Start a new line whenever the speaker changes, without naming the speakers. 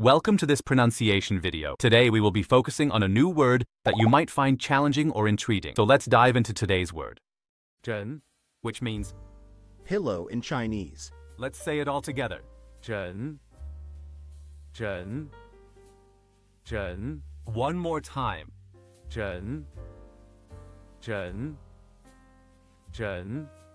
Welcome to this pronunciation video. Today we will be focusing on a new word that you might find challenging or intriguing. So let's dive into today's word. Zhen, which means
pillow in Chinese.
Let's say it all together. Zhen. Zhen. Zhen. One more time. Zhen. Zhen. Zhen.